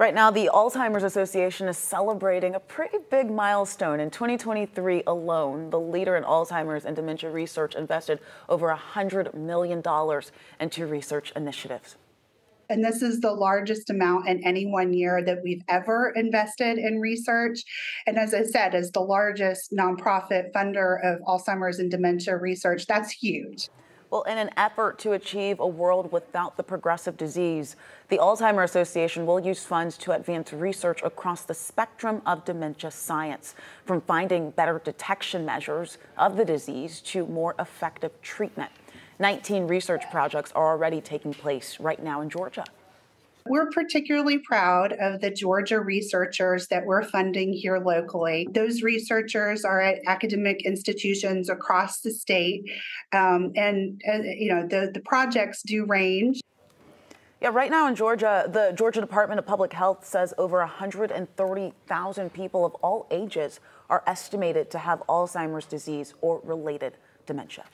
Right now, the Alzheimer's Association is celebrating a pretty big milestone. In 2023 alone, the leader in Alzheimer's and dementia research invested over $100 million into research initiatives. And this is the largest amount in any one year that we've ever invested in research. And as I said, as the largest nonprofit funder of Alzheimer's and dementia research, that's huge. Well, in an effort to achieve a world without the progressive disease, the Alzheimer's Association will use funds to advance research across the spectrum of dementia science, from finding better detection measures of the disease to more effective treatment. 19 research projects are already taking place right now in Georgia. We're particularly proud of the Georgia researchers that we're funding here locally. Those researchers are at academic institutions across the state, um, and uh, you know the the projects do range. Yeah, right now in Georgia, the Georgia Department of Public Health says over 130,000 people of all ages are estimated to have Alzheimer's disease or related dementia.